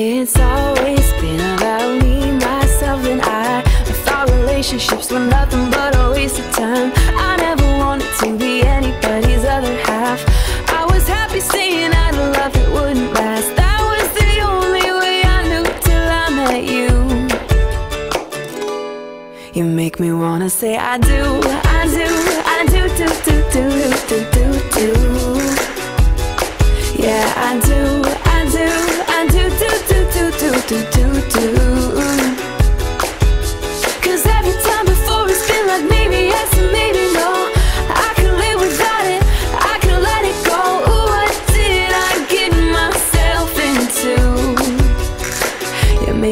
It's always been about me, myself, and I. I thought relationships were nothing but a waste of time. I never wanted to be anybody's other half. I was happy staying out of love it wouldn't last. That was the only way I knew till I met you. You make me wanna say I do, I do, I do, do, do, do, do, do, do. Yeah, I do.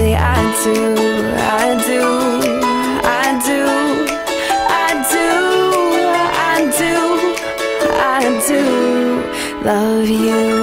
say I do, I do, I do, I do, I do, I do love you.